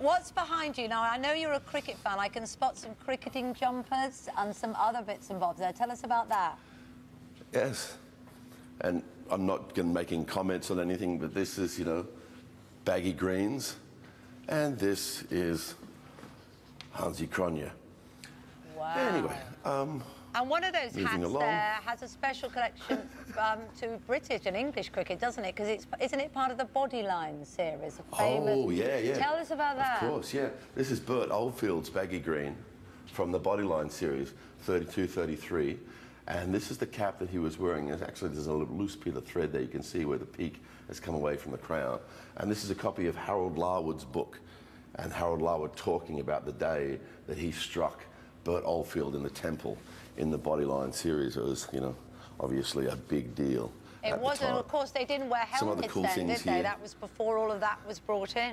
What's behind you now? I know you're a cricket fan. I can spot some cricketing jumpers and some other bits and bobs there. Tell us about that. Yes. And I'm not making comments on anything, but this is, you know, baggy greens. And this is Hansie Cronje. Wow. Anyway, um, And one of those hats along. there has a special connection um, to British and English cricket, doesn't it? Because it's isn't it part of the Bodyline series? A famous... oh, yeah, yeah. Tell us about that. Of course, yeah. This is Bert Oldfield's baggy green from the Bodyline series, 32 33. And this is the cap that he was wearing. There's actually, there's a little loose piece of thread there. You can see where the peak has come away from the crown. And this is a copy of Harold Larwood's book. And Harold Larwood talking about the day that he struck Bert Oldfield in the temple in the Bodyline series. It was, you know, obviously a big deal. It was, and of course they didn't wear helmets cool then, did they? here. That was before all of that was brought in.